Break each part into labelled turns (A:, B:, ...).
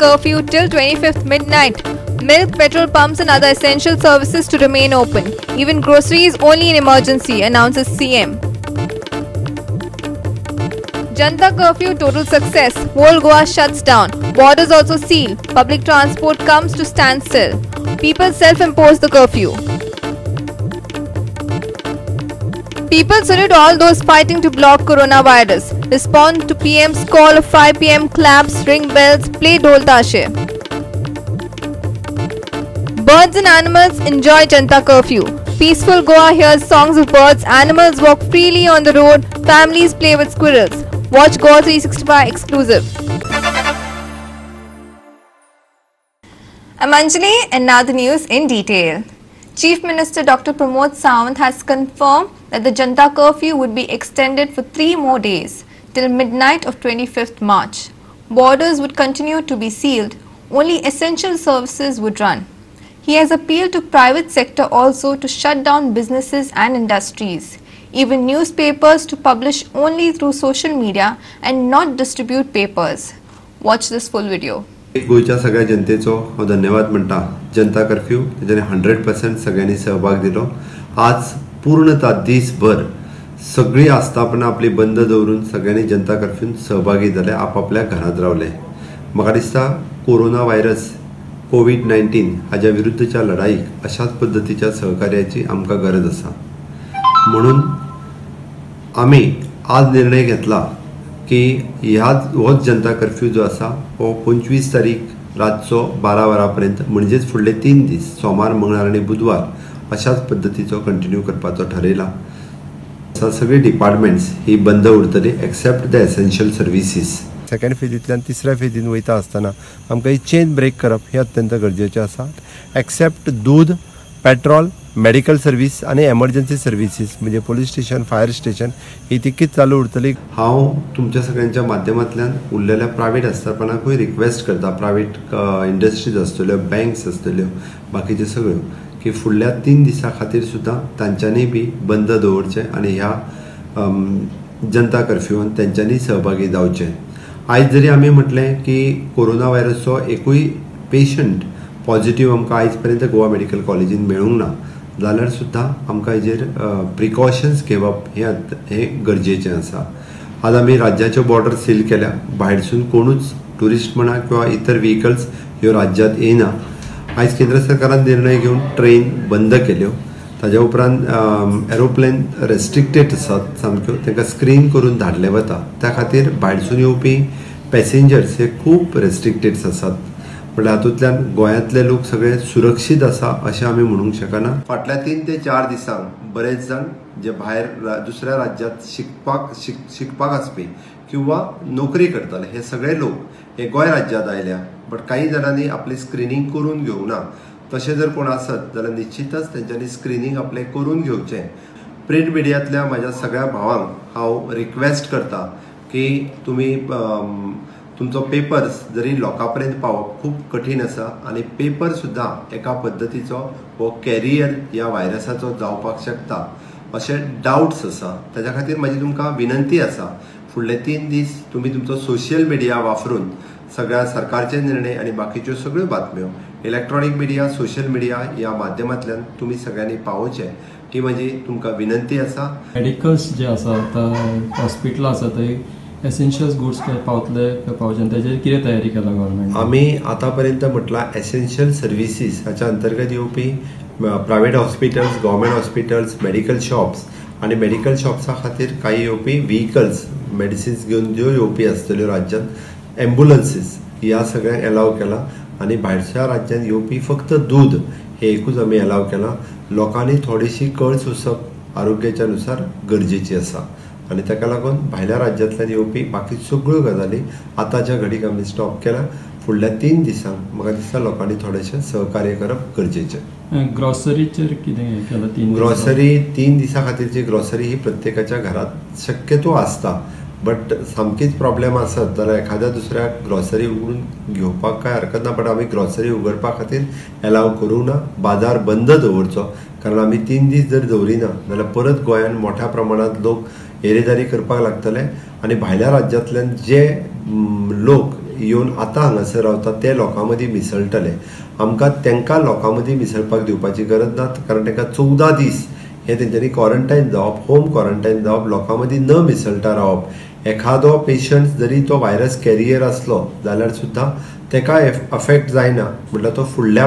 A: curfew till 25th midnight. Milk, petrol pumps, and other essential services to remain open. Even groceries only in emergency, announces CM. Janta curfew total success. Whole Goa shuts down. Borders also seal. Public transport comes to standstill. People self-impose the curfew. People salute all those fighting to block coronavirus. Respond to PM's call of 5 pm claps, ring bells, play dol tashe. Birds and animals enjoy Janta curfew. Peaceful Goa hears songs of birds, animals walk freely on the road, families play with squirrels. Watch Goa 365 exclusive. I'm Anjali and now the news in detail. Chief Minister Dr. Pramod Sawant has confirmed that the Janta curfew would be extended for three more days till midnight of 25th March. Borders would continue to be sealed, only essential services would run. He has appealed to private sector also to shut down businesses and industries, even newspapers to publish only through social media and not distribute papers. Watch this full video.
B: गोंयच्या सगळ्या जनतेचो हांव धन्यवाद म्हणटा जनता curfew तेच्यानी hundred percent सगळ्यांनी सहभाग दिलो आज पूर्णता दीसभर सगळी आस्थापना आपली बंद दवरून सगळ्यांनी जनता कर्फ्यून सहभागी जाले आपापल्या घरांत रावले. म्हाका दिसता कोरोना व्हायरस कोविड नायन्टीन हाज्या विरुद्धच्या लढाईक अशाच पद्दतीच्या सहकार्याची आमकां गरज आसा म्हणून आमी आज निर्णय घेतला की ह्या होच जनता कर्फ्यू जो आसा हो पंचवीस तारीख रातचो बारा वरां पर्यंत म्हणजेच फुडले तीन दीस सोमार मंगळार आनी बुधवार अशाच पद्दतीचो कंटिन्यू करपाचो ठरयला सगळी डिपार्टमेंट्स ही बंद उरतली except the essential services second फेजींतल्यान तिसऱ्या फेजीन वयता आसतना आमकां ही चेन ब्रेक करप हें अत्यंत गरजेचें आसा एक्सेप्ट दूद पेट्रोल मेडिकल सर्वीस आनी एमर्जन्सी सर्विसीस म्हणजे पोलीस स्टेशन फायर स्टेशन ही तिकीच चालू उरतली. हांव तुमच्या सगळ्यांच्या माध्यमांतल्यान उरलेल्या प्रायवेट आस्थापनांकूय रिक्वेस्ट करता. प्रायवेट इंडस्ट्रीज आसतल्यो बँक्स आसतल्यो बाकीच्यो सगळ्यो. की फुडल्या तीन दिसां खातीर सुद्दां तांच्यांनी बी बंद दवरचें आनी ह्या जनता कर्फ्यून तेंच्यांनी सहभागी जावचें. आयज जरी आमी म्हटलें की कोरोना व्हायरसचो एकूय पेशंट पॉझिटिव्ह आमकां आयज पर्यंत गोवा मेडिकल कॉलेजीन मेळूंक ना जाल्यार सुद्दां आमकां हेजेर प्रिकॉशन्स घेवप हे हे गरजेचें आसा. आज आमी राज्याच्यो बॉर्डर सील केल्या भायरसून कोणूच ट्युरिस्ट म्हणा किंवा इतर व्हेकल्स ह्यो राज्यांत येयना आयज केंद्र सरकारान निर्णय घेवन ट्रेन बंद केल्यो. ताज्या उपरांत एरोप्लेन रेस्ट्रिक्टेड आसात सामक्यो. तांकां स्क्रीन करून धाडले वता. त्या खातीर भायरसून येवपी पॅसेंजर्स हे खूब रेस्ट्रिक्टेड आसात. म्हणल्यार हातूंतल्यान गोंयांतले लोक सगळे सुरक्षीत आसा अशें आमी म्हणूंक शकना. फाटल्या तीन ते चार दिसांक बरेच जाण जे भायर दुसऱ्या राज्यांत शिकपाक शिक शिकपाक आसपी किंवा नोकरी करतले हे सगळे लोक हे गोंय राज्यांत आयल्या बट काही जाणांनी आपली स्क्रिनींग करून घेवंक ना. तशें जर कोण आसत जाल्यार निश्चितच तेंच्यांनी स्क्रिनींग आपलें करून घेवचें प्रिंट मिडियांतल्या म्हज्या सगळ्या भावांक हांव रिक्वेस्ट करता की तुमी तुमचो पेपर्स जरी लोकां पावप खूब कठीण आसा आनी पेपर सुद्दां एका पद्दतीचो हो कॅरियर ह्या व्हायरसाचो जावपाक शकता. अशे डावट्स आसा ताज्या खातीर म्हजी तुमकां विनंती आसा फुडले तीन दीस तुमी तुमचो सोशियल मिडिया वापरून सगळ्या सरकारचे निर्णय आनी बाकीच्यो सगळ्यो बातम्यो इलेक्ट्रॉनीक मिडिया सोशियल मिडिया ह्या माध्यमांतल्यान तुमी सगळ्यांनी पावोवचे. ती म्हजी तुमकां विनंती आसा.
C: मेडिकल्स जे आसा हॉस्पिटलां आसा थंय एसेन्शियल गुड्स पावतले पावचे त्याची कितें तयारी केला गव्हर्मेंट
B: आमी आतां पर्यंत म्हटला एसेन्शियल सर्विसीस हाच्या अंतर्गत येवपी private hospitals government hospitals medical shops आणि मेडिकल शॉप्सा खातीर काही येवपी व्हेकल्स मेडिसिन्स घेवन ज्यो येवपी आसतल्यो राज्यांत एम्ब्युलन्सीस ह्या सगळ्यांक एलाव केला. आणि भायरच्या राज्यांत येवपी फक्त दूध हे एकूच आमी एलाव केला. लोकांनी थोडीशी कळ सुसप आरोग्याच्या नुसार गरजेची आसा आणि ताका लागून भायल्या राज्यांतल्यान येवपी बाकी सगळ्यो गजाली आतांच्या घडीक आमी स्टॉप केला. फुडल्या तीन दिसांक म्हाका दिसता लोकांनी थोडेशें सहकार्य करप गरजेचें.
C: ग्रॉसरीचेर कितें केलां? तीन
B: ग्रॉसरी तीन दिसां खातीरची ग्रॉसरी ही प्रत्येकाच्या घरात शक्यतो आसता बट सामकीच प्रॉब्लेम आसत जाल्यार एखाद्या दुसऱ्याक ग्रॉसरी उगडून घेवपाक काय हरकत ना बट आमी ग्रॉसरी उगडपा खातीर एलाव करूं ना. बाजार बंद दवरचो. कारण आमी तीन दीस जर दवरिना जाल्यार परत गोंयांत मोठ्या प्रमाणात लोक येरेदारी करपाक लागतले. आणि भायल्या राज्यांतल्यान जे लोक येवन आतां हांगासर रावतात ते लोकां मदीं मिसळटले आमकां तांकां लोकां मदीं मिसळपाक दिवपाची गरज ना कारण तांकां चवदा दीस हे तेंच्यांनी क्वॉरंटायन जावप होम क्वॉरंटायन जावप लोकां मदीं न मिसळटा रावप. एखादो पेशंट जरी तो व्हायरस कॅरियर आसलो जाल्यार सुद्दां ताका अफेक्ट जायना म्हटल्यार तो फुडल्या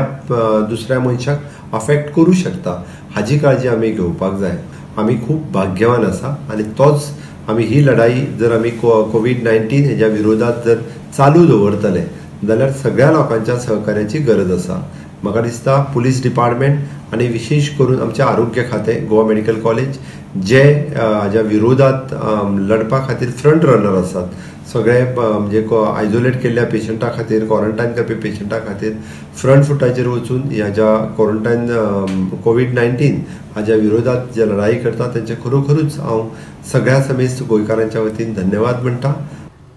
B: दुसऱ्या मनशाक अफेक्ट करूं शकता. हाजी काळजी आमी घेवपाक जाय. आमी खूब भाग्यवान आसा आनी तोच आमी ही लढाई जर आमी कोविड नायन्टीन हेच्या विरोधात जर चालू दवरतले जाल्यार सगळ्या लोकांच्या सहकार्याची गरज आसा म्हाका दिसता पुलीस डिपार्टमेंट आनी विशेश करून आमचे आरोग्य खातें गोवा मेडिकल कॉलेज जे हाज्या विरोधात लडपा लढपा खातीर फ्रंट रनर आसात सगळे म्हणजे आयसोलेट केल्ल्या पेशंटा खातीर क्वॉरंटायन करपी पेशंटा खातीर फ्रंट फुटाचेर वचून ह्या ज्या क्वॉरंटायन कोविड नायन्टीन हाज्या विरोधात जे लढाई करता तेंचे खरोखरूच हांव सगळ्या समेस्त गोंयकारांच्या वतीन धन्यवाद म्हणटा.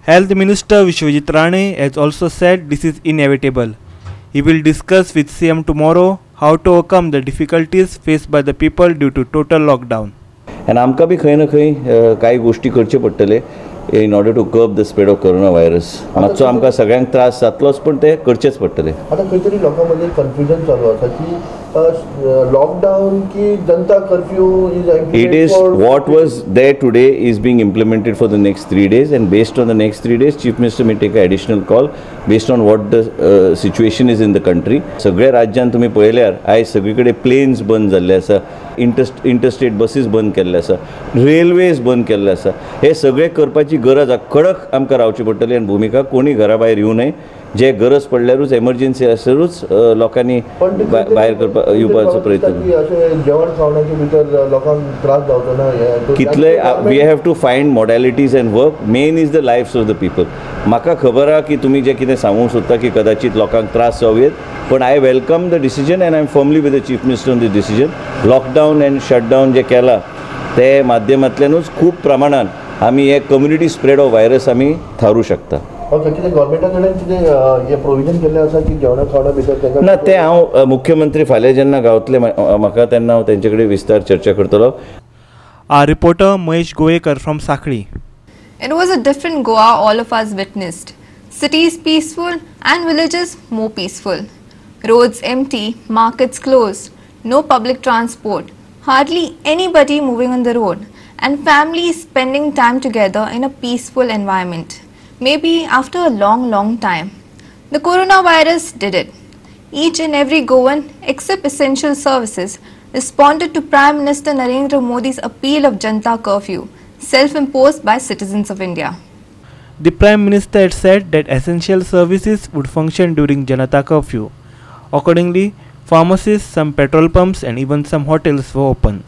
D: Health Minister Vishwajit Rane has also said this is inevitable. He will discuss with CM tomorrow how to overcome the difficulties faced by the people due to total lockdown.
E: आनी आमकां बी खंय ना खंय कांय गोश्टी करचे पडटले in order to curb the spread of corona virus मातसो आमकां सगळ्यांक त्रास जातलोच पण ते करचेच पडटले
F: आता खंय तरी लोकां मदीं कन्फ्युजन चालू आसा की लॉकडाऊन की जनता curfew is
E: It is what was there today is being implemented for the next three days, and based on the next three days, Chief Minister may take an additional call based on what the uh, situation is in the country. सगळ्या राज्यान तुम्ही पळयल्यार आयज सगळे कडेन planes बंद जाल्ले आसा इंटस्ट इंटरस्टेट बसीस बंद केल्ले आसा रेल्वेज बंद केल्ले आसा हे सगळे करपाची गरज आहा कडक आमकां रावची पडटली आनी भुमिका कोणी घरा भायर येवं न्हय जे गरज पडल्यारूच एमर्जन्सी आसल्यारूच लोकांनी भायर करपा येवपाचो प्रयत्न
F: जेवण खावण्याचे भितर लोकांक त्रास जावचो ना
E: कितले we have to find modalities and work main is the lifes of the people म्हाका खबर आहा की तुमी जे कितें सांगूंक सोदता की कदाचित लोकांक त्रास जावयेत पण I welcome the decision and I am firmly with the chief minister on the decision lockdown and shutdown जे केला ते माध्यमांतल्यानूच खूब प्रमाणान आमी हे कम्युनिटी स्प्रेड ऑफ व्हायरस आमी थारू शकता.
F: ओके कितें गव्हर्मेंटा कडेन कितें अ, हे प्रोविजन केल्लें आसा की जेवणा खावणा भितर तांकां
E: ना ते हांव अ, मुख्यमंत्री फाल्यां जेन्ना गावतले मा- अ, म्हाका तेन्ना हांव तेंचे कडेन विस्तार चर्चा करतलो
D: Our reporter Mahesh Goekar from Sakli.
A: It was a different Goa all of us witnessed. Cities peaceful and villages more peaceful. Roads empty, markets closed, no public transport, hardly anybody moving on the road, and families spending time together in a peaceful environment. Maybe after a long, long time. The coronavirus did it. Each and every Goan, except essential services, responded to Prime Minister Narendra Modi's appeal of Janta curfew, self imposed by citizens of India.
D: The Prime Minister had said that essential services would function during Janata curfew. Accordingly, pharmacies, some petrol pumps, and even some hotels were open.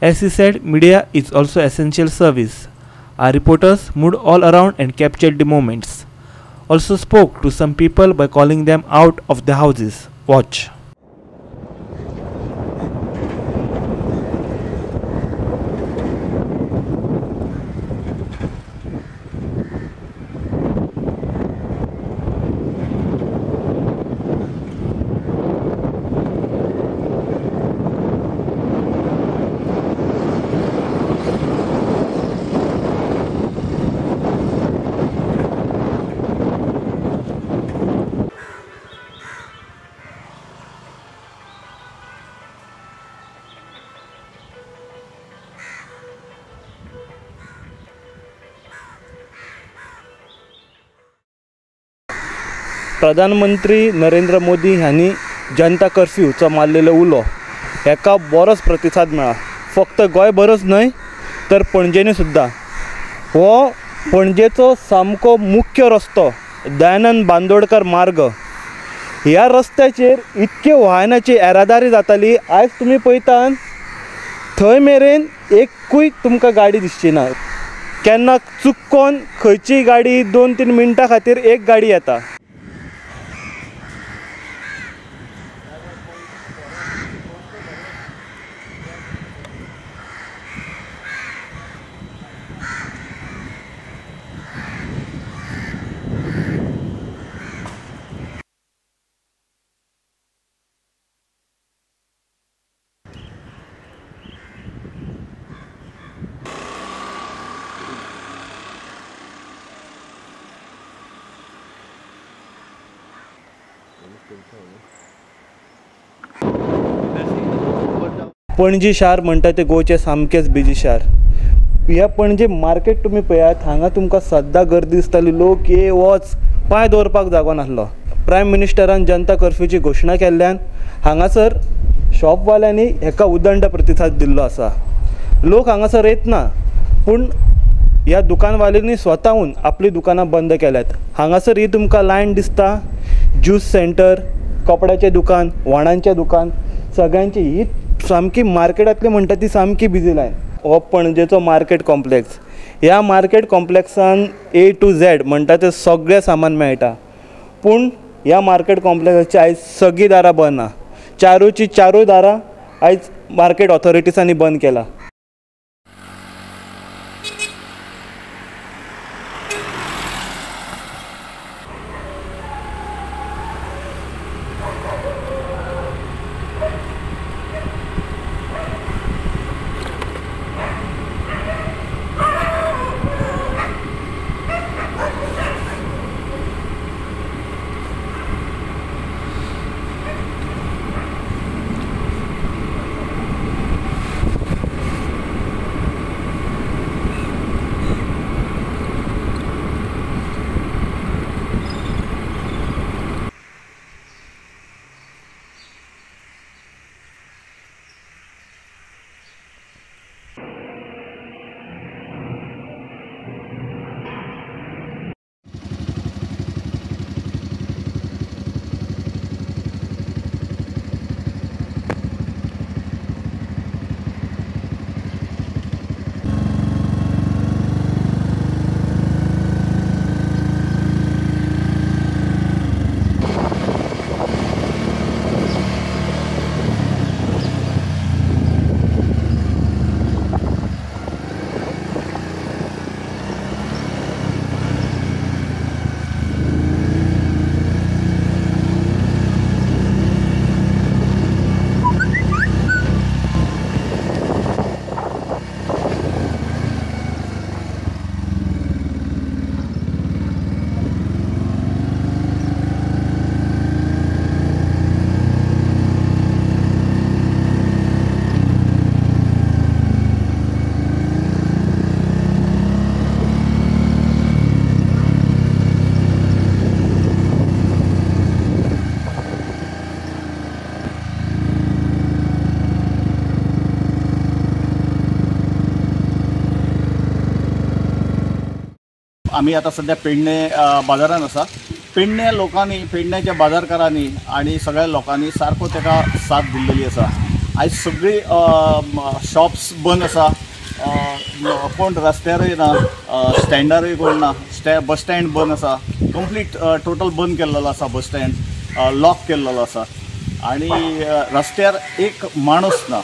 D: As he said, media is also essential service. Our reporters moved all around and captured the moments. Also spoke to some people by calling them out of the houses. Watch. प्रधानमंत्री नरेंद्र मोदी हांणी जनता कर्फ्यूचो मारलेलो उलो. हेका बरोच प्रतिसाद मेळ्ळा फक्त गोंय न्हय तर पणजेनी सुद्दां हो पणजेचो सामको मुख्य रस्तो दयानंद बांदोडकर मार्ग. ह्या रस्त्याचेर इतके वाहनाची येरादारी जाताली आयज तुमी पळयतात थंय मेरेन एकूय तुमकां गाडी दिसची ना केन्ना चुकोन खंयचीय गाडी दोन तीन मिनटां खातीर एक गाडी येता. पणजी शार म्हणटा ते गोंयचे सामकेच बिजी शार. ह्या पणजे मार्केट तुमी पळयात हांगा तुमकां सद्दां गर्दी दिसताली. लोक ये वच पांय दवरपाक जागो नासलो प्रायम मिनिस्टरान जनता कर्फ्यूची घोशणा केल्ल्यान हांगासर शॉपवाल्यांनी हेका उदंड प्रतिसाद दिल्लो आसा. लोक हांगासर येत ना पूण ह्या दुकानवाल्यांनी स्वताहून आपली दुकानां बंद केल्यात. हांगासर ही तुमकां लायन दिसता? ज्यूस सेंटर कपड्याचें दुकान व्हणांचें दुकान सगळ्यांची ही सामकी मार्केटांतली म्हणटा ती सामकी बिजी लायन हो पणजेचो मार्केट कॉम्प्लेक्स ह्या मार्केट कॉम्प्लेक्सान ए टू झॅड म्हणटा तें सगळें सामान मेळटा पूण ह्या मार्केट कॉम्प्लेक्साची आयज सगळीं दारां बंद ना. चारूची चारूय दारां आयज मार्केट ऑथॉरिटीसांनी बंद केला.
G: आम्ही आता सध्या पेडणे अ, बाजारान आसा पेडणे लोकांनी पेडण्याच्या बाजारकारांनी आणि सगळ्या लोकांनी सारको ताका साथ दिल्लेली आसा आयज सगळी शॉप्स बंद आसा कोण रस्त्यारूय ना स्टँडारूय कोण ना स्टॅ बस स्टँड बंद आसा कंप्लीट टोटल बंद केल्लो आसा बस स्टँड लॉक केल्लेलो आसा आणि रस्त्यार एक माणूस ना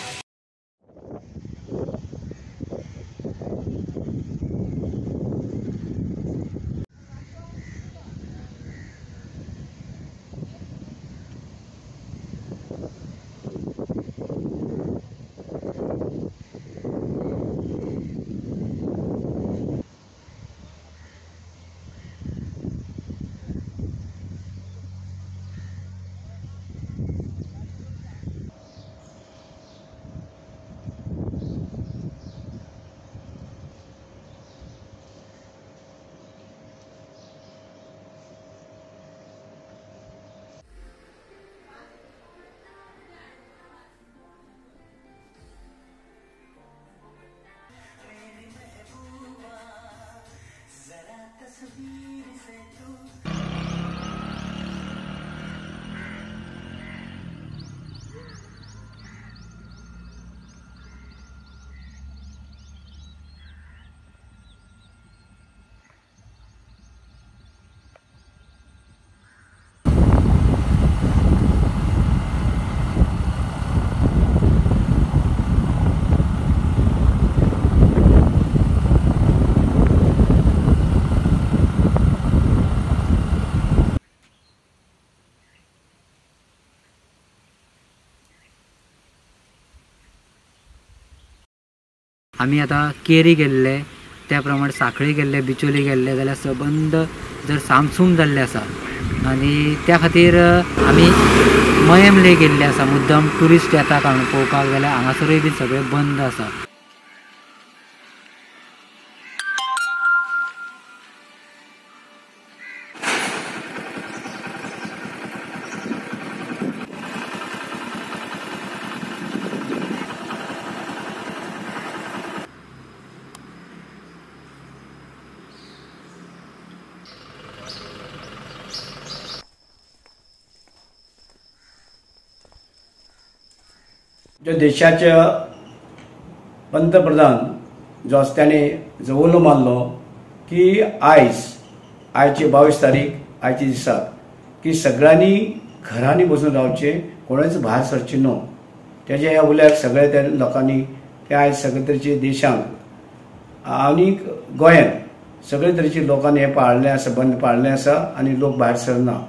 H: आमी आतां केरी गेल्ले त्या प्रमाण साखळी गेल्ले बिचोली गेल्ले जाल्यार सबंद जर सामसूम जाल्ले आसा आनी त्या खातीर आमी मयम लेक गेल्ले आसा मुद्दम ट्युरिस्ट येता कारण पळोवपाक जाल्यार हांगासरूय बी सगळें बंद आसा
I: त्या देशाचे पंतप्रधान जो आसा त्याने जो उलो की आयज आयची बावीस तारीख आयच्या दिसा की सगळ्यांनी घरांनी बसून रावचे कोणूच भायर सरचे न्हू तेज्या ह्या उल्याक सगळ्या त्या लोकांनी ते आयज सगळे तरेचे देशांत आनी गोंयांत सगळे तरेचे लोकांनी हे पाळलें आसा बंद पाळलें आसा आनी लोक भायर सरना.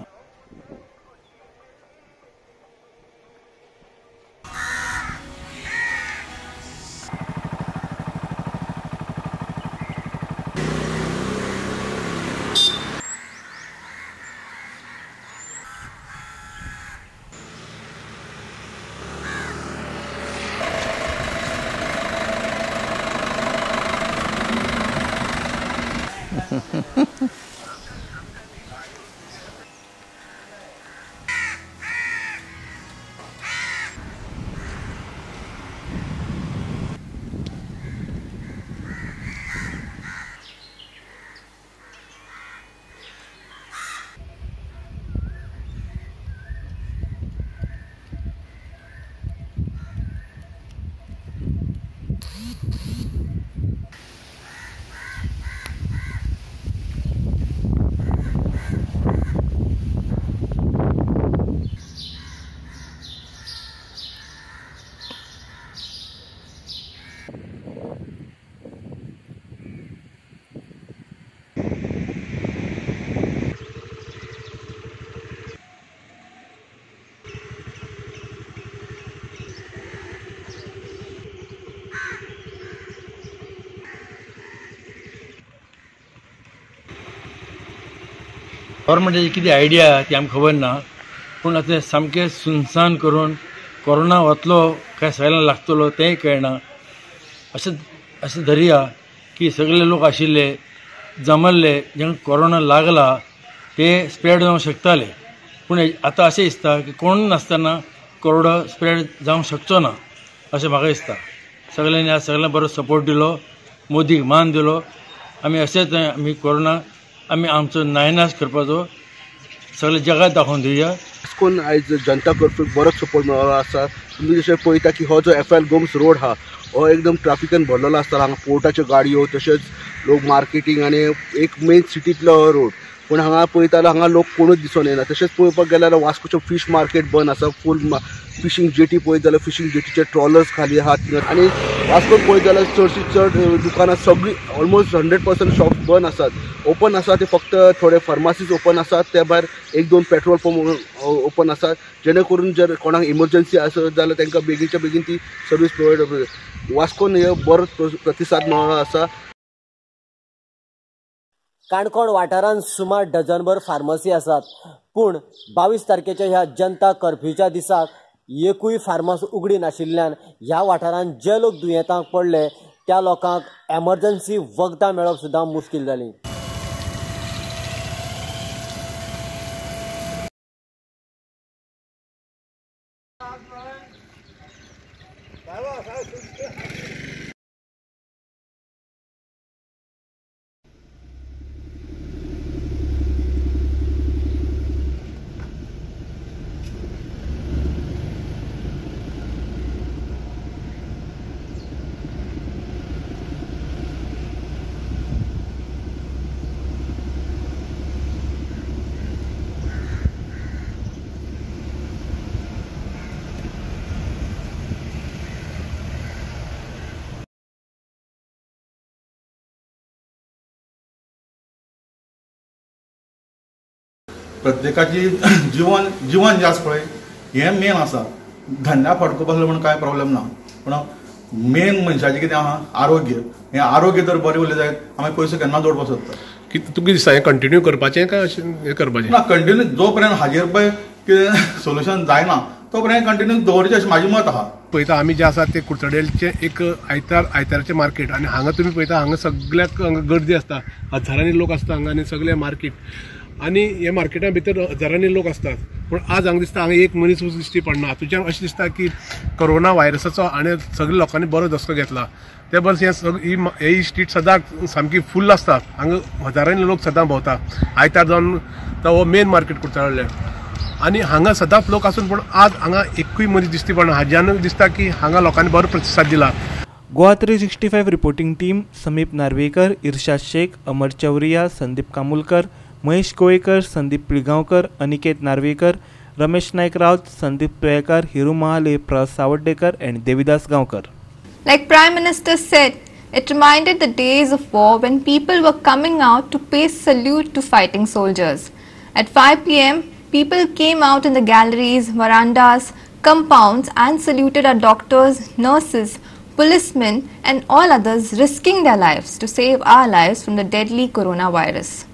J: गव्हर्मेंटाची कितें आयडिया ती आमकां खबर ना पूण आतां सामकें सुनसान करून कोरोना वतलो काय सगळ्यांना लागतलो तेंय कळना अशें अशें धरया की सगळे लोक आशिल्ले जमल्ले जेंका कोरोना लागला ते स्प्रेड जावंक शकताले पूण आतां अशें दिसता की कोण नासतना कोरोना स्प्रेड जावंक शकचो ना। अशें म्हाका दिसता सगळ्यांनी आज सगळ्यांक बरो सपोर्ट दिलो मोदीक मान दिलो। आमी अशेंच आमी कोरोना आमी आमचो नायनाश करपाचो. सगळे जगात दाखोवन दिवया
F: कोण आयज जनता कर्फ्यूक बरोच सपोर्ट मेळ्ळो आसा तुमी जशें पळयता की हो जो एफ एल गोम्स रोड हा हो एकदम ट्राफिकान भरलेलो आसता हांगा पोर्टाच्यो गाडयो तशेंच लोक मार्केटींग आनी एक मेन सिटींतलो रोड पूण हांगा पळयता जाल्यार हांगा लोक कोणूच दिसून येना. तशेंच पळोवपाक गेल्यार वास्कोचो फीश मार्केट बंद आसा फूल फिशींग जेटी पळयत जाल्यार फिशींग जेटीचे ट्रॉलर्स खाली आहात आनी वास्को पळयत जाल्यार चडशीं चड दुकानां सगळीं ऑलमोस्ट हंड्रेड पर्संट शॉप बंद आसात. ओपन आसा ते फक्त थोडे फार्मासीज ओपन आसात त्या भायर एक दोन पेट्रोल पंप ओपन आसात. जेणे करून जर कोणाक इमर्जन्सी आसत जाल्यार तांकां बेगीच्या बेगीन ती सर्वीस प्रोवायड वास्कोन हे बरो प्रतिसाद मेळ्ळो आसा
K: काणकोण वाठारांत सुमार डझनभर फार्मसी आसात. पूण बावीस तारखेच्या ह्या जनता कर्फ्यूच्या दिसाक एकूय फार्मास उगडी नाशिल्ल्यान ह्या वाठारांत जे लोक दुयेंतांक पडले त्या लोकांक एमर्जन्सी वखदां मेळप सुद्दां मुश्कील जाली.
L: प्रत्येकाची जिवन जिवन जे आसा पळय हें मेन आसा. धंद्या फडको बसलो म्हणून कांय प्रॉब्लेम ना. पूण मेन मनशाचें कितें आहा? आरोग्य. हें आरोग्य जर बरें उरलें जायत आमी पयसो केन्ना जोडपाक सोदता?
M: की तुका दिसता हें कंटिन्यू करपाचें काय अशें हें करपाचें?
L: ना कंटिन्यू जो पर्यंत हाजेर पळय कितें सोल्युशन जायना तो पर्यंत कंटिन्यू दवरचें अशें म्हाजें मत आहा.
M: पळयता आमी जे आसा ते कुडचडेलचे एक आयतार आयतारचे मार्केट आनी हांगा तुमी पळयता हांगा सगळ्याक हांगा गर्दी आसता. हजारांनी लोक आसता हांगा आनी सगळे मार्केट. आनी हे मार्केटा भितर हजारांनी लोक असतात. पूण आज हांगा दिसता हांगा एक मनीस दिश्टी पडना हातूंच्यान अशें दिसता की कोरोना व्हायरसाचो आनी सगळ्या लोकांनी बरो धसको घेतला. ते बस हे सगळी ही स्ट्रीट सदां सामकी फुल्ल आसता हांगा हजारांनी लोक सदां भोंवता. आयतार जावन तो हो मेन मार्केट कुडचडले आनी हांगा सदांच लोक आसून पूण आज हांगा एकूय मनीस दिसती पडना हाज्यान दिसता की हांगा लोकांनी बरो प्रतिसाद दिला.
D: Goa three sixty five reporting team Sameep Narvekar Irshad Shaikh अमर चौरिया संदीप कामुलकर महेश कोळेकर संदीप पिळगांवकर अनिकेत नार्वेकर रमेश नायक रावत संदीप तुयेकर हिरू महाले प्रस Savaddekar and Devidas Gaonkar
A: Like Prime Minister said, it reminded the days of war when people were coming out to pay salute to fighting soldiers. At 5 pm, people came out in the galleries, verandas, compounds and saluted our doctors, nurses, policemen and all others risking their lives to save our lives from the deadly coronavirus.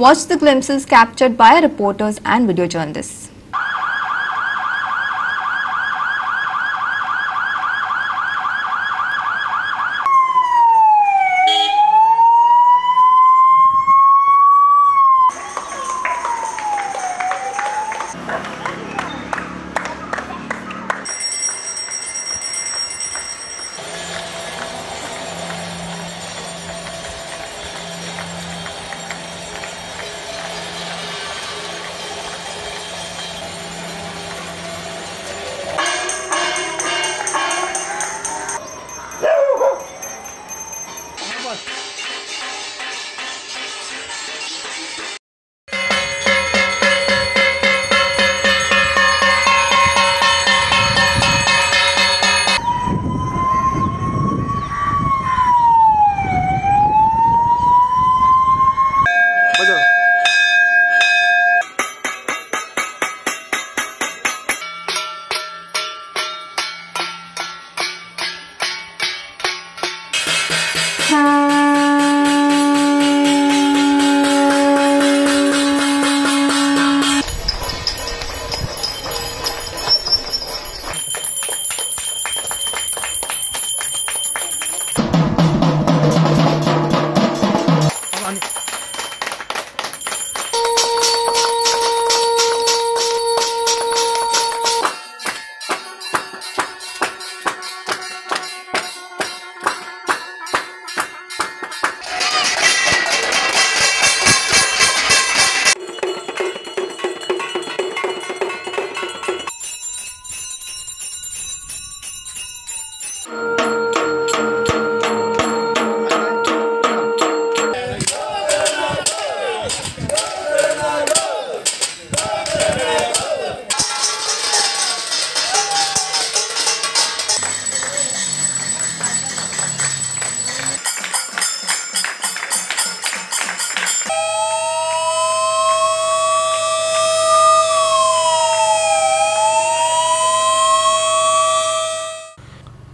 A: Watch the glimpses captured by reporters and video journalists.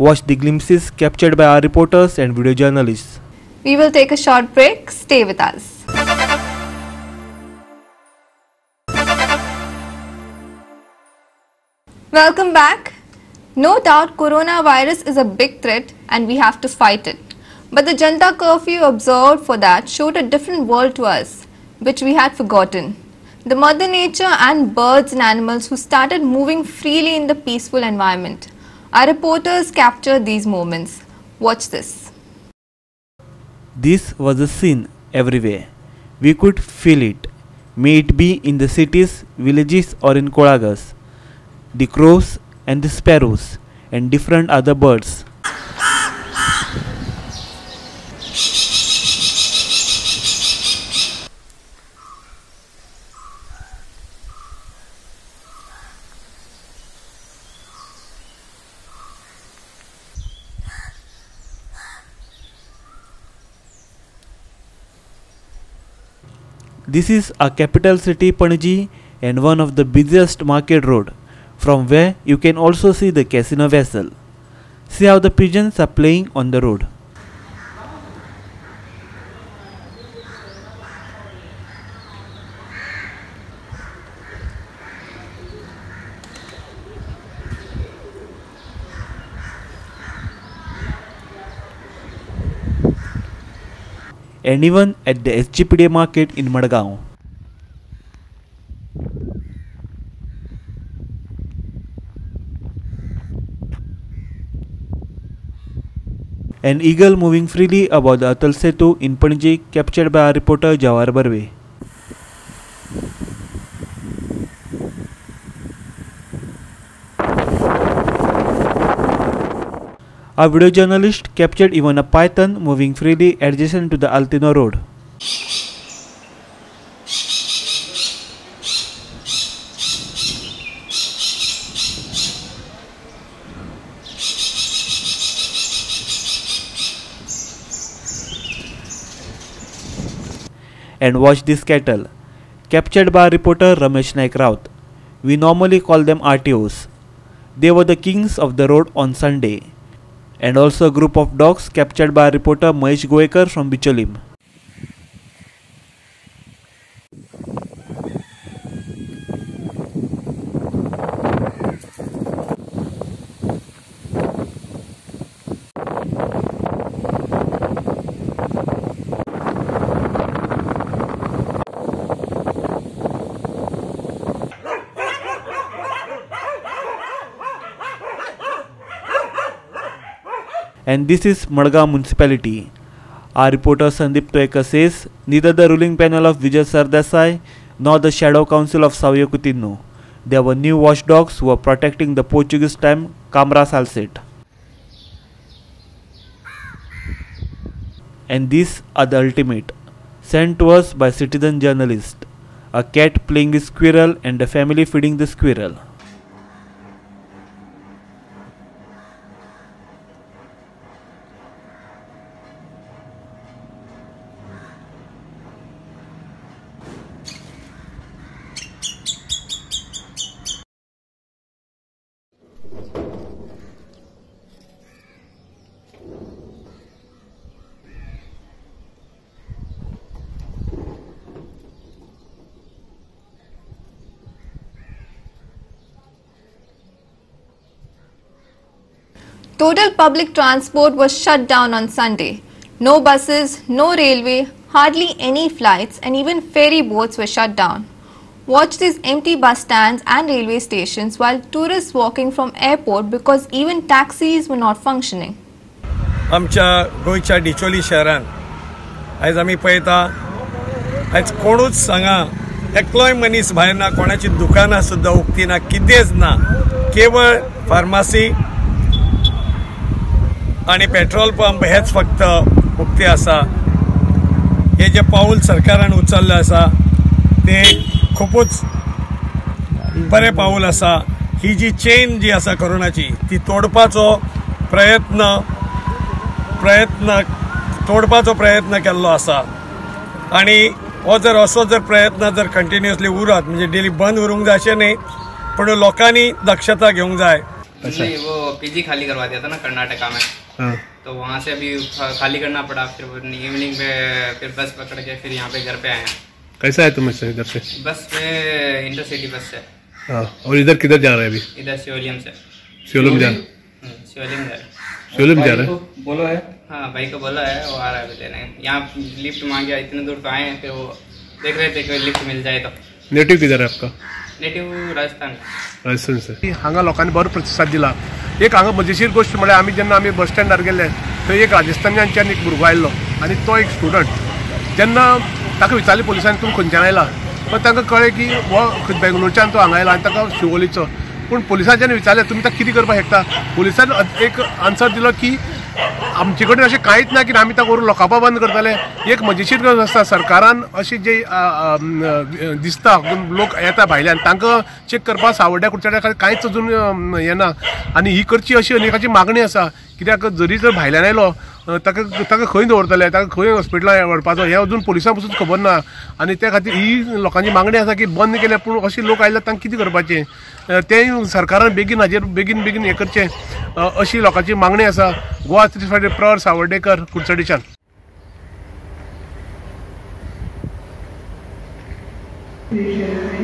D: Watch the glimpses captured by our reporters and video journalists.
A: We will take a short break. Stay with us. Welcome back. No doubt coronavirus is a big threat and we have to fight it. But the Janta curfew observed for that showed a different world to us, which we had forgotten. The mother nature and birds and animals who started moving freely in the peaceful environment. Our reporters captured these moments. Watch this.
D: This was a scene everywhere. We could feel it, may it be in the cities, villages, or in Kolagas. The crows and the sparrows, and different other birds. This is a capital city Panaji and one of the busiest market road from where you can also see the casino vessel. See how the pigeons are playing on the road. Even at the SGPDA market in Madgaon. An eagle moving freely above the Atal Setu in Panaji captured by our reporter Jawar Barve. A video journalist captured even a python moving freely adjacent to the Altino road. And watch this cattle, captured by reporter Ramesh Naik Raut. We normally call them RTOs. They were the kings of the road on Sunday and also a group of dogs captured by reporter Mahesh Goekar from Bicholim. And this is Madgaon municipality. Our reporter Sandeep Toeka says neither the ruling panel of Vijay Sardesai nor the shadow council of Savio Coutinho. There were new watchdogs who were protecting the Portuguese time Camara Salset. And these are the ultimate, sent to us by citizen journalist. A cat playing with squirrel and a family feeding the squirrel.
A: Total public transport was shut down on Sunday. No buses, no railway, hardly any flights, and even ferry boats were shut down. Watch these empty bus stands and railway stations while tourists walking from airport because even taxis were not functioning.
N: आमच्या गोंयच्या डिचोली शहरान आयज आमी पळयता आयज कोणूच सांगा एकलोय मनीस भायर ना कोणाची दुकानां सुद्दां उक्ती ना कितेंच ना केवळ फार्मासी आणि पेट्रोल पंप हेच फक्त उक्ते आसा हे जे पाऊल सरकारान उचललें आसा ते खूपच बरें पाऊल आसा ही जी चेन जी आसा कोरोनाची ती तोडपाचो प्रयत्न प्रयत्न तोडपाचो प्रयत्न केल्लो आसा आणि हो जर असो जर प्रयत्न जर कंटिन्युअसली उरत म्हणजे डेली बंद उरूंक जाय अशें न्ही पूण लोकांनी दक्षता घेवंक जाय.
O: वो पीजी खाली करवा दिया था ना कर्नाटका में तो वहाँ से अभी खाली करना पड़ा फिर इवनिंग में फिर बस पकड़ के फिर यहाँ पे घर पे आए हैं।
M: कैसा है तुम इससे इधर से?
O: बस पे इंटरसिटी बस से।
M: हाँ और इधर किधर जा रहे हैं अभी?
O: इधर शिवलियम से।
M: शिवलम जा
O: हम्म, शिवलियम जा रहे हैं।
M: शिवलम जा रहे हैं?
O: बोलो है? हाँ भाई को बोला है वो आ रहा है अभी लेने। यहाँ लिफ्ट मांगे इतने दूर तो आए हैं फिर वो देख रहे थे कि लिफ्ट मिल जाए तो।
M: नेटिव किधर है आपका?
O: नेटिव्ह राजस्थान
M: राजस्थान सर हांगा लोकांनी बरो प्रतिसाद दिला. एक हांगा मजेशीर गोश्ट म्हळ्यार म्हणजे आमी जेन्ना आमी बस स्टँडार गेले थंय एक राजस्थानच्यान एक भुरगो आयल्लो आनी तो एक स्टुडंट जेन्ना ताका विचारलें पुलिसांनी तूं खंयच्यान आयला? पण तांकां कळ्ळें की हो बेंगलोरच्यान तो हांगा आयला आनी ताका शिवोलीचो. पूण पोलिसांच्यान विचारलें तुमी ताका कितें करपाक शकता? पुलिसान एक आन्सर दिलो की आमचे कडेन अशें कांयच ना की आमी ताका व्हरून लॉकअपा बंद करतले. एक मजेशीर गरज आसता सरकारान अशी जे दिसता लोक येता भायल्यान तांकां चेक करपाक सावड्ड्या कुडचड्या खातीर कांयच अजून हें ना आनी ही करची अशी अनेकाची मागणी आसा कित्याक जरी जर भायल्यान आयलो ताका ताका खंय दवरतले ताका खंय हॉस्पिटलांत व्हरपाचो हें अजून पुलिसां पसून खबर ना. आनी त्या खातीर ही लोकांची मागणी आसा की बंद केल्या पूण अशे लोक आयल्या तांकां कितें करपाचें? तेंय तें सरकारान बेगीन हाजेर बेगीन बेगीन हें करचें. अशी लोकांची मागणी आसा. गोवा स्टेट प्रवर सावर्डेकर कुडचडेच्यान.
F: तो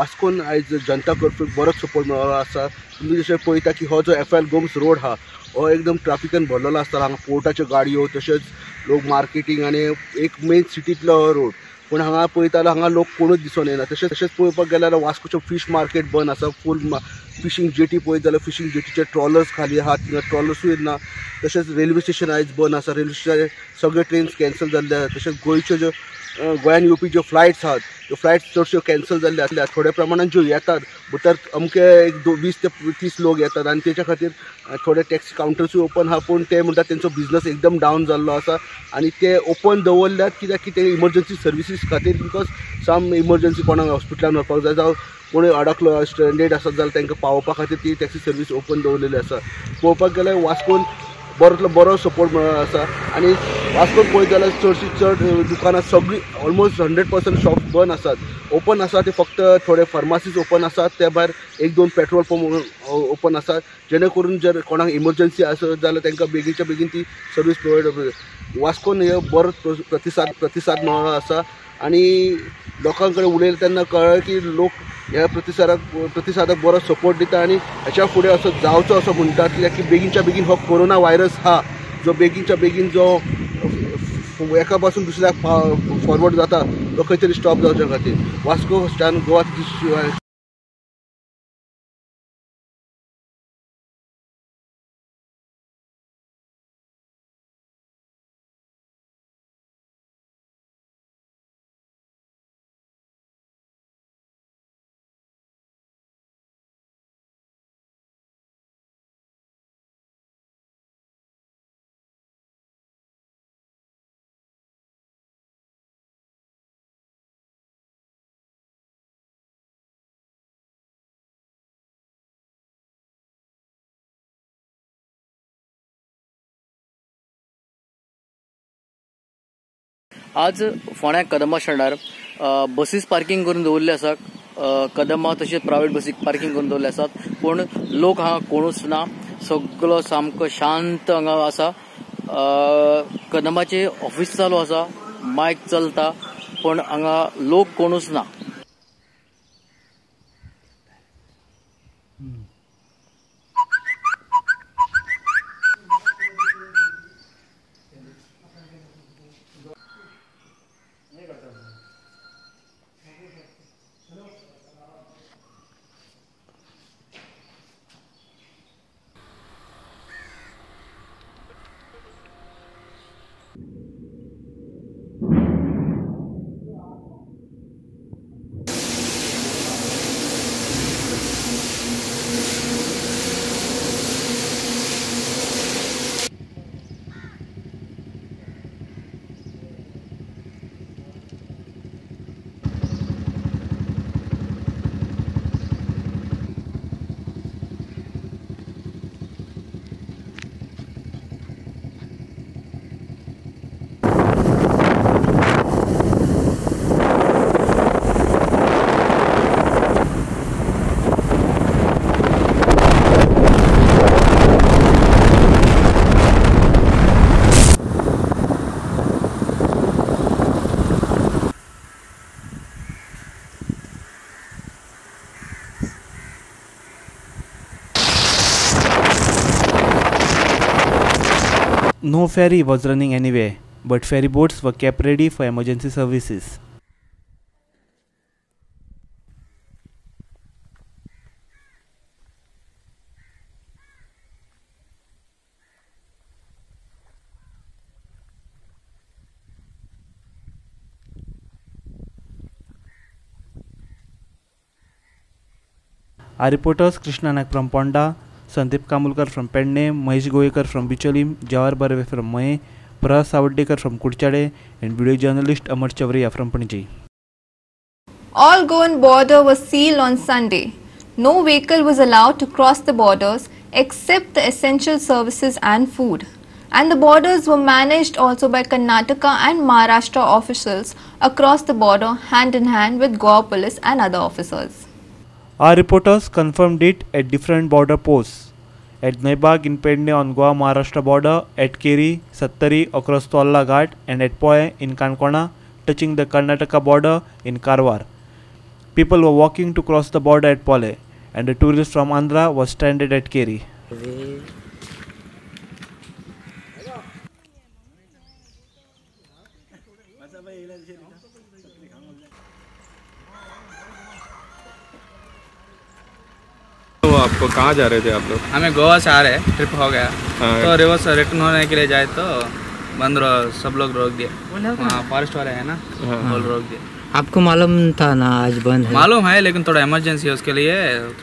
F: वास्कोन आयज जनता कर्फ्यूक बरोच सपोर्ट मेळ्ळो आसा तुमी जशें पळयता की हो जो एफ एल गोम्स रोड हा हो एकदम ट्राफिकान भरलेलो आसता हांगा पोर्टाच्यो गाडयो तशेंच लोक मार्केटींग आनी एक मेन सिटींतलो हो रोड पूण हांगा पळयतालो हांगा लोक कोणूच दिसून येना तशेंच तशेंच पळोवपाक गेल्यार वास्कोचो फीश मार्केट बंद आसा फूल फिशींग जेटी पळयत जाल्यार फिशींग जेटीचे ट्रॉलर्स खाली आहात थिंगा ट्रॉलर्सूय ना. तशेंच रेल्वे स्टेशन आयज बंद आसा रेल्वे स्टेशन सगळे ट्रेन्स कॅन्सल जाल्ले आसा तशेंच गोंयच्यो ज्यो गोंयान येवपी ज्यो फ्लायट्स आहात त्यो फ्लायट्स चडश्यो कॅन्सल जाल्ल्यो आसल्या थोड्या प्रमाणान ज्यो येतात भितर अमके एक दो वीस ते तीस लोक येतात आनी तेच्या खातीर थोडे टॅक्सी कावंटर्सूय ओपन आहा पूण ते म्हणटा तेंचो बिजनस एकदम डावन जाल्लो आसा आनी ते ओपन दवरल्यात कित्याक की ते इमर्जन्सी सर्विसीस खातीर बिकॉज सम इमर्जन्सी कोणाक हॉस्पिटलान व्हरपाक जाय जावं कोणूय अडकलो स्ट्रेंडेड आसत जाल्यार तांकां पावोवपा खातीर ती टॅक्सी सर्वीस ओपन दवरलेली आसा. पळोवपाक गेल्यार वास्कोन बरोतलो बरो सपोर्ट मेळ्ळो आसा आनी वास्को पळयत जाल्यार चडशी चड दुकानां सगळीं ऑलमोस्ट हंड्रेड पर्संट शॉप बंद आसात ओपन आसा ते फक्त थोडे फार्मासीज ओपन आसात त्या भायर एक दोन पेट्रोल पंप ओपन आसात जेणे करून जर कोणाक इमर्जन्सी आसत जाल्यार तांकां बेगीनच्या बेगीन ती सर्वीस प्रोवायड वास्कोन हे बरो प्रतिसाद प्रतिसाद मेळ्ळो आसा आनी लोकां कडेन उलयलें तेन्ना कळ्ळें की लोक ह्या प्रतिसादाक प्रतिसादाक बरो सपोर्ट दिता आनी हेच्या फुडें असो जावचो असो म्हणटा कित्याक की बेगीनच्या बेगीन हो कोरोना व्हायरस हा जो बेगीनच्या बेगीन जो एका पासून दुसऱ्याक फॉरवर्ड जाता तो खंय तरी स्टॉप जावच्या खातीर वास्को स्टॅन गोवा
P: आज फोंड्या कदंबा स्टँडार बसीस पार्किंग करून दवरले आसा कदमा कदंबा तशेंच प्रायवेट बसीक पार्किंग करून दवरले आसात. पूण लोक हांगा कोणूच ना. सगळो सामको शांत हांगा आसा. अ, कदंबाचे ऑफिस चालू आसा. मायक चलता. पण हांगा लोक कोणूच ना.
D: No ferry was running anywhere, but ferry boats were kept ready for emergency services. Our reporters Krishna Naik from Sandeep Kamulkar from Penne, Mahesh Goyekar from Bicholim, Jawar Barve from Maye, Pras Savadekar from Kurchade and video journalist Amar Chavriya from Panaji.
A: All Goan border was sealed on Sunday. No vehicle was allowed to cross the borders except the essential services and food. And the borders were managed also by Karnataka and Maharashtra officials across the border hand in hand with Goa police and other officers.
D: Our reporters confirmed it at different border posts. At Naibag in Pendne on Goa Maharashtra border, at Keri, Sattari across Tolla Ghat, and at Poe in Kankona, touching the Karnataka border in Karwar. People were walking to cross the border at Pole, and a tourist from Andhra was stranded at Keri.
Q: आपको कहाँ जा रहे थे आप लोग?
R: हमें गोवा से आ रहे हैं ट्रिप हो गया।
Q: हाँ।
R: तो रिवर्स रिटर्न होने के लिए जाए तो बंद रो- सब लोग रोक दिए। वहाँ फॉरेस्ट वाले हैं ना
Q: हाँ।
R: वो रोक दिए।
H: आपको मालूम था ना आज बंद है?
R: मालूम है लेकिन थोड़ा इमरजेंसी है उसके लिए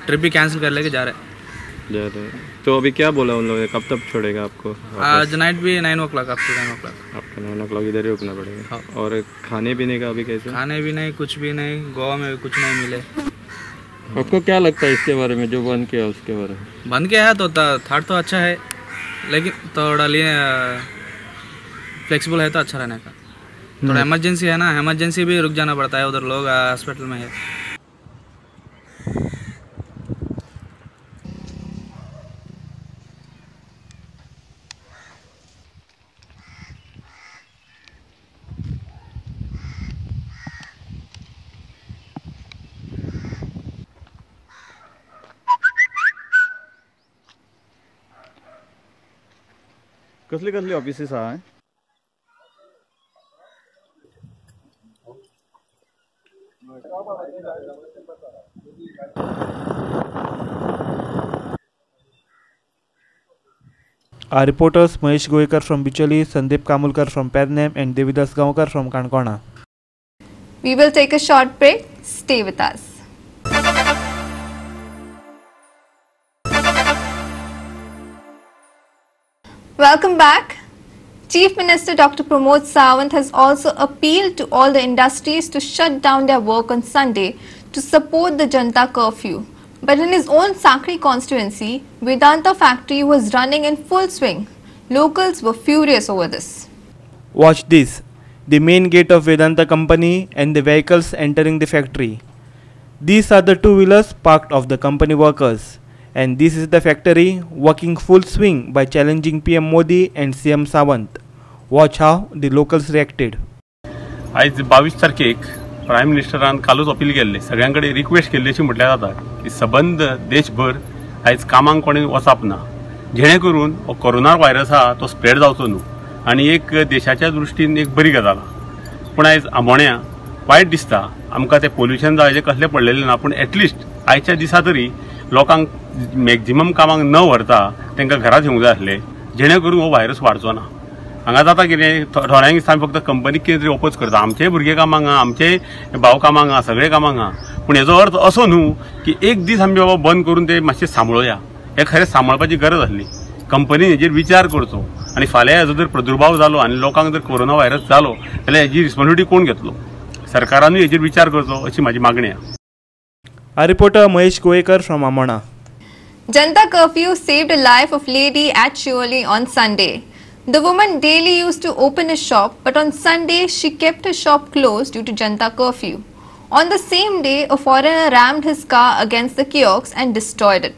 R: ट्रिप भी कैंसिल कर लेके जा रहे
Q: जा रहे तो अभी क्या बोला उन लोगों ने? कब तक छोड़ेगा आपको
R: आज नाइट भी nine o'clock to nine o'clock
Q: आपको नाइन ओ क्लॉक इधर ही रुकना पड़ेगा। और खाने पीने का अभी कैसे?
R: खाने भी नहीं कुछ भी नहीं गोवा में भी कुछ नहीं मिले।
Q: आपको क्या लगता है इसके बारे में जो बन किया उसके बारे में?
R: बन के है तो थर्ड तो अच्छा है लेकिन थोड़ा लिए फ्लेक्सिबल है तो अच्छा रहने का। थोड़ा
Q: एमरजेंसी
R: इमरजेंसी है ना एमरजेंसी भी रुक जाना पड़ता है उधर लोग हॉस्पिटल में है।
D: कसली कसली ऑफिसेस आहे our reporters Mahesh Goykar from Bicholim Sandeep Kamulkar from Pernem and Devidas Gaonkar from काणकोणा
A: we will take a short break stay with us Welcome back. Chief Minister Dr. Pramod Sawant has also appealed to all the industries to shut down their work on Sunday to support the Janta curfew. But in his own Sakri constituency, Vedanta factory was running in full swing. Locals were furious over this.
D: Watch this the main gate of Vedanta company and the vehicles entering the factory. These are the two wheelers parked of the company workers, and this is the factory working full swing by challenging PM Modi and CM Sawant. Watch how the locals reacted.
S: आयज बावीस तारखेक prime मिनिस्टरान कालूच appeal केल्ले. सगळ्यांकडे request केल्ली अशी म्हटल्यार जाता की सबंद देशभर आयज कामांक कोणी वचप ना. जेणे करून हो कोरोना व्हायरस आहा तो स्प्रेड जावचो न्हू. आनी एक देशाच्या दृश्टीन एक बरी गजाल पूण आयज आमोण्या वायट दिसता. आमकां तें पोल्युशन जावचें कसलें पडलेलें ना पूण एटलिस्ट आयच्या दिसा तरी लोकांक मॅक्झिमम कामांक न व्हरता तांकां घरा येवंक जाय आसलें. जेणे करून हो व्हायरस वाडचो ना. हांगा जाता कितें थोड्यांक दिसता फक्त कंपनीक कितें तरी ओपोज करता. आमचेय भुरगे कामांक आहा आमचे भाव कामांक आहा सगळे कामांक आहा पूण हेजो अर्थ असो न्हू की एक दीस आमी बाबा बंद करून ते मातशें सांबाळुया हे खरें सांबाळपाची गरज आसली. कंपनीन हेजेर विचार करचो. आनी फाल्यां हेजो जर प्रादुर्भाव जालो आनी लोकांक जर कोरोना व्हायरस जालो जाल्यार हेजी रिस्पॉन्सिबिलिटी कोण घेतलो? सरकारानूय हेजेर विचार करचो अशी म्हाजी मागणी आहा.
D: Our reporter Mahesh Goekar from Amona.
A: Janta curfew saved a life of lady at Shioli on Sunday. The woman daily used to open a shop, but on Sunday she kept her shop closed due to Janta curfew. On the same day, a foreigner rammed his car against the kiosk and destroyed it.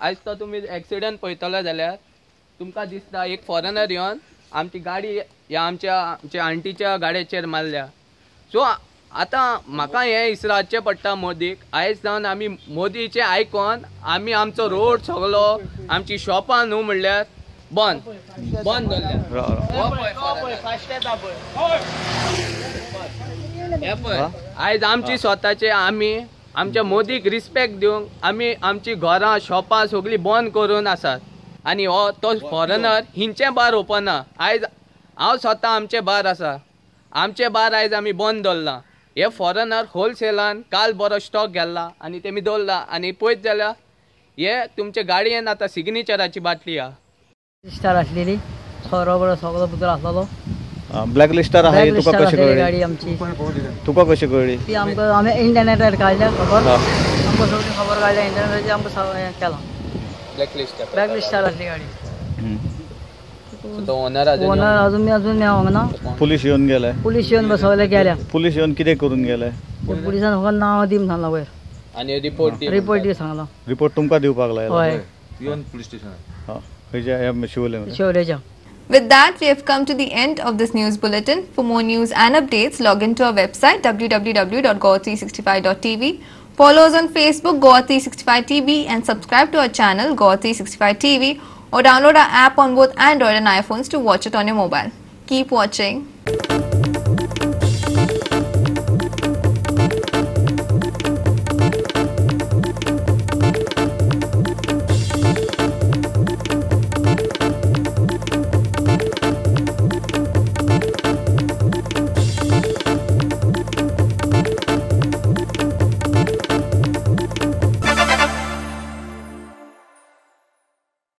P: आयज तो तुमी accident पळयतले जाल्यार तुमकां दिसता एक foreigner येवन आमची गाडी ह्या आमच्या आमच्या आंटीच्या गाडयेचेर मारल्या. सो आतां म्हाका हें इसराचें पडटा मोदीक. आयज जावन आमी मोदीचें आयकून आमी आमचो रोड सगलो आमची शॉपां न्हू म्हणल्यार बंद बंद पळय आयज आमची स्वताचे आमी आमच्या मोदीक रिस्पेक्ट दिवंक आमी आमची घरां शॉपां सगळीं बंद करून आसात आनी हो तो फॉरेनर हिंचे बार ओपन आयज हांव स्वता आमचे बार आसा. आमचे बार आयज आमी बंद दवरला हे फॉरेनर होलसेलान काल बरो स्टॉक गेल्ला आनी तेमी दवरला आनी पळयत जाल्यार हे तुमचे गाडयेन आतां सिग्नेचराची बाटली आहा
T: स्टार आसलेली. सोरो बरो सगळो भितर आसलेलो.
G: ब्लॅक लिस्टार आहा ही तुका कशी
T: आसलेली
G: कळली?
T: गाडी आमची.
G: तुका कशी कळली?
T: ती आमकां आमी इंटरनेटार काडल्या खबर.
G: हा.
T: आमकां सगळी खबर काडल्या इंटरनेटाची आमकां हें केलां.
P: ब्लॅकलिस्ट
T: ब्लॅक लिस्टार आसली गाडी.
P: तो ओनर
T: ओनर अजून मी अजून मेळोंक ना.
G: पुलीस येऊन गेलाय.
T: पुलीस येवन बसवले गेल्या.
G: पुलीस येऊन कितें करून गेलाय?
T: पुलिसान म्हाका नांव दी म्हणून सांगला वयर
P: आनी रिपोर्ट
T: रिपोर्ट दी सांगला
G: रिपोर्ट तुमकां दिवपाक लायला
T: हय.
U: येवन पुलीस स्टेशन
G: हा. खंयच्या Siolim
T: शेवलेच्या.
A: With that, we have come to the end of this news bulletin. For more news and updates, log into our website www.goa365.tv. Follow us on Facebook, Goa365TV, and subscribe to our channel, Goa365TV, or download our app on both Android and iPhones to watch it on your mobile. Keep watching.